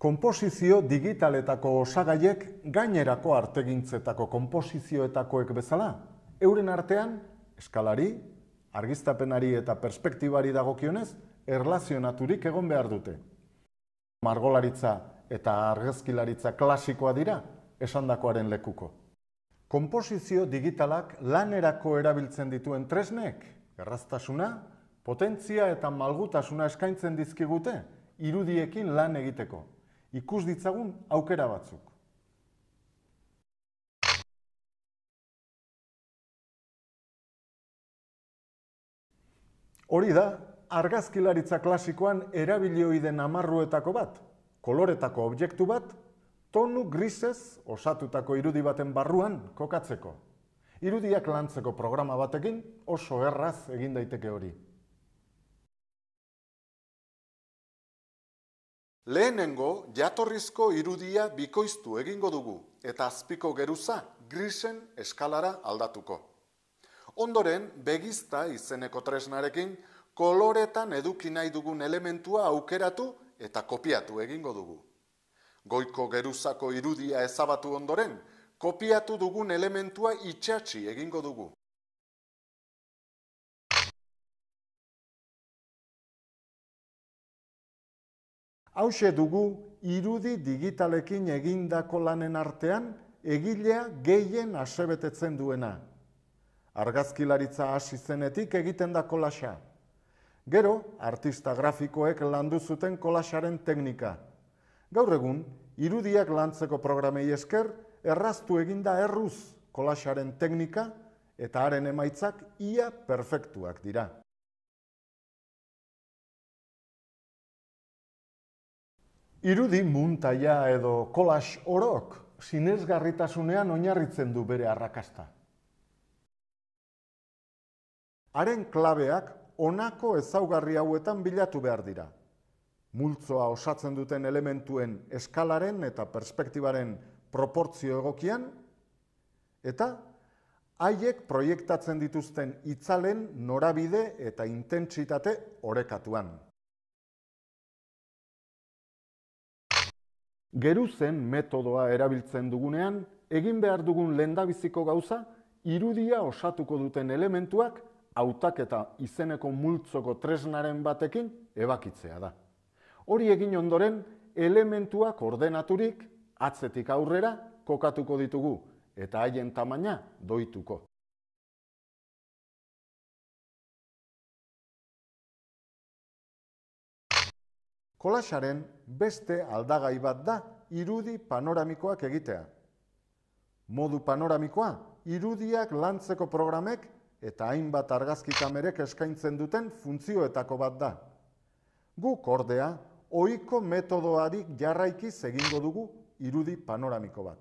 Komposizio digitaletako osagaiek gainerako artegintzetako komposizioetakoek bezala, euren artean eskalari, argiztapenari eta perspektibari dagokionez erlazionaturik egon behar dute. Margolaritza eta argazkilaritza klasikoa dira esandakoaren lekuko. Komposizio digitalak lanerako erabiltzen dituen tresnek, erraztasuna, potentzia eta malgutasuna eskaintzen dizkigute irudiekin lan egiteko ikus ditzagun aukera batzuk. Hori da, argazkilaritza klasikoan erabilioi den amarruetako bat, koloretako objektu bat, tonu grisez osatutako irudi baten barruan kokatzeko. Irudiak lantzeko programa batekin oso erraz egin daiteke hori. Lehenengo, jatorrizko irudia bikoiztu egingo dugu eta azpiko geruza grisen eskalara aldatuko. Ondoren, begizta izeneko tresnarekin, koloretan eduki nahi dugun elementua aukeratu eta kopiatu egingo dugu. Goiko geruzako irudia ezabatu ondoren, kopiatu dugun elementua itxatxi egingo dugu. Hauxe dugu irudi digitalekin egindako lanen artean egilea gehien asebetetzen duena. Argazkilaritza hasi zenetik egiten da kolaxa. Gero, artista grafikoek landu zuten kolaxaren teknika. Gaur egun, irudiak lantzeko programei esker, erraztu eginda erruz kolaxaren teknika eta haren emaitzak ia perfektuak dira. Irudi muntaia edo kolas orok sinezgarritasunean oinarritzen du bere arrakasta. Haren klabeak honako ezaugarri hauetan bilatu behar dira. Multzoa osatzen duten elementuen eskalaren eta perspektibaren proportzio egokian, eta haiek proiektatzen dituzten itzalen norabide eta intentsitate orekatuan. Geruzen metodoa erabiltzen dugunean, egin behar dugun lendabiziko gauza, irudia osatuko duten elementuak hautak eta izeneko multzoko tresnaren batekin ebakitzea da. Hori egin ondoren, elementuak ordenaturik atzetik aurrera kokatuko ditugu eta haien tamaina doituko. Kolaxaren beste aldagai bat da irudi panoramikoak egitea. Modu panoramikoa, irudiak lantzeko programek eta hainbat argazki kamerek eskaintzen duten funtzioetako bat da. Guk ordea, ohiko metodoarik jarraikiz egingo dugu irudi panoramiko bat.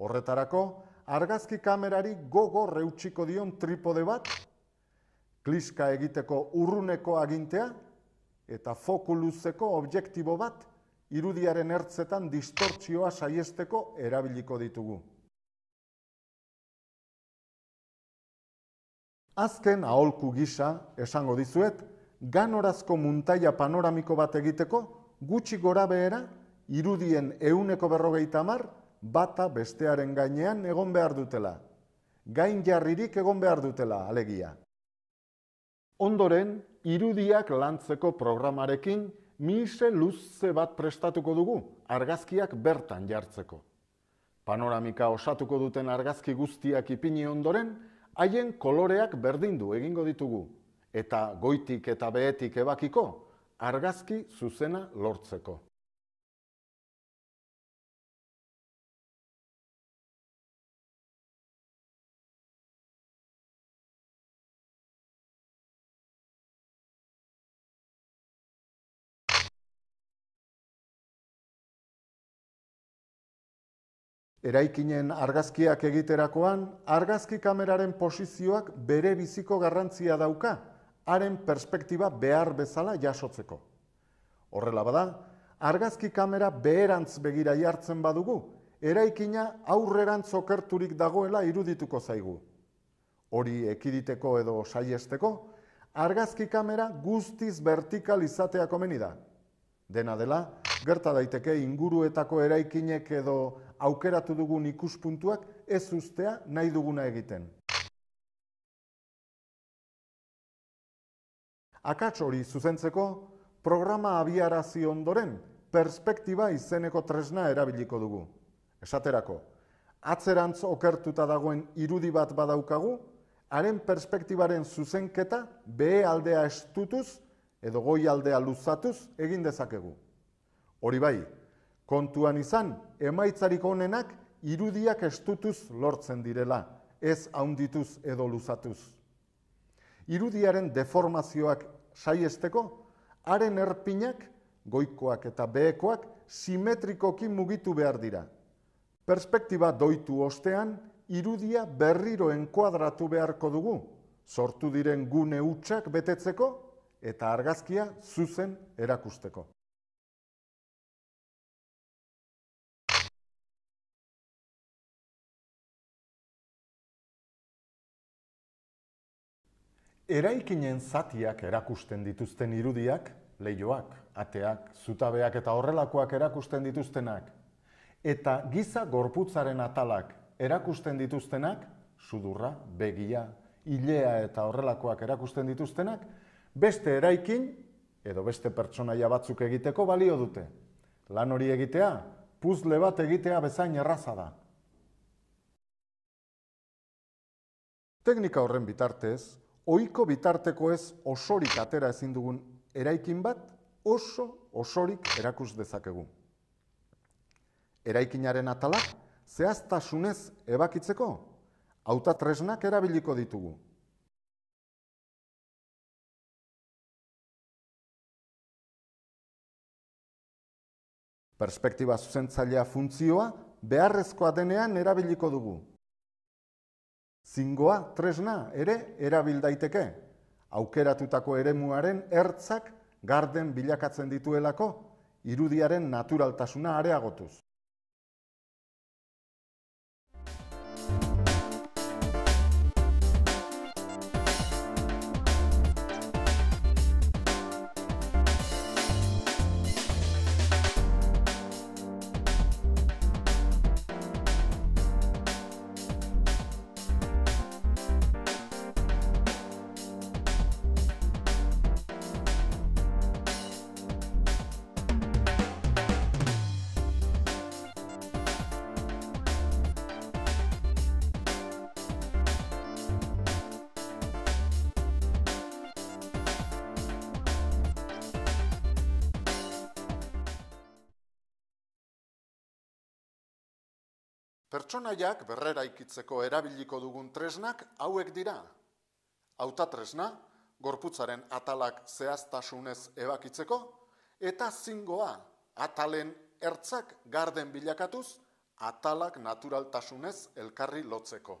Horretarako, argazki kamerari gogo reutsiko dion tripode bat, kliska egiteko urruneko agintea, eta foku luzeko objektibo bat irudiaren ertzetan distortzioa saiesteko erabiliko ditugu. Azken aholku gisa esango dizuet, ganorazko muntaia panoramiko bat egiteko gutxi gora behera irudien euneko berrogeita mar bata bestearen gainean egon behar dutela. Gain jarririk egon behar dutela, alegia. Ondoren, irudiak lantzeko programarekin mise luze bat prestatuko dugu argazkiak bertan jartzeko. Panoramika osatuko duten argazki guztiak ipini ondoren, haien koloreak berdindu egingo ditugu, eta goitik eta behetik ebakiko argazki zuzena lortzeko. Eraikinen argazkiak egiterakoan, argazki kameraren posizioak bere biziko garrantzia dauka, haren perspektiba behar bezala jasotzeko. Horrela bada, argazki kamera beherantz begira jartzen badugu, eraikina aurrerantz okerturik dagoela irudituko zaigu. Hori ekiditeko edo saiesteko, argazki kamera guztiz vertikal izatea komeni da. Dena dela, gerta daiteke inguruetako eraikinek edo aukeratu dugun ikuspuntuak ez ustea nahi duguna egiten. Akats hori zuzentzeko, programa abiarazi ondoren, perspektiba izeneko tresna erabiliko dugu. Esaterako, atzerantz okertuta dagoen irudi bat badaukagu, haren perspektibaren zuzenketa behe aldea estutuz edo goi aldea luzatuz egin dezakegu. Hori bai, kontuan izan, emaitzarik onenak irudiak estutuz lortzen direla, ez haundituz edo luzatuz. Irudiaren deformazioak saiesteko, haren erpinak, goikoak eta behekoak, simetrikoki mugitu behar dira. Perspektiba doitu ostean, irudia berriro enkuadratu beharko dugu, sortu diren gune utxak betetzeko eta argazkia zuzen erakusteko. Eraikinen zatiak erakusten dituzten irudiak, leioak, ateak, zutabeak eta horrelakoak erakusten dituztenak, eta giza gorputzaren atalak erakusten dituztenak, sudurra, begia, ilea eta horrelakoak erakusten dituztenak, beste eraikin edo beste pertsonaia batzuk egiteko balio dute. Lan hori egitea, puzle bat egitea bezain erraza da. Teknika horren bitartez, ohiko bitarteko ez osorik atera ezin dugun eraikin bat oso osorik erakus dezakegu. Eraikinaren atalak zehaztasunez ebakitzeko hauta tresnak erabiliko ditugu. Perspektiba zuzentzailea funtzioa beharrezkoa denean erabiliko dugu. Zingoa tresna ere erabil daiteke. Aukeratutako eremuaren ertzak garden bilakatzen dituelako irudiaren naturaltasuna areagotuz. Pertsonaiak berrera ikitzeko erabiliko dugun tresnak hauek dira. Auta tresna, gorputzaren atalak zehaztasunez ebakitzeko, eta zingoa, atalen ertzak garden bilakatuz, atalak naturaltasunez elkarri lotzeko.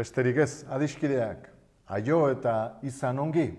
Besterik ez, adiskideak, aio eta izan ongi.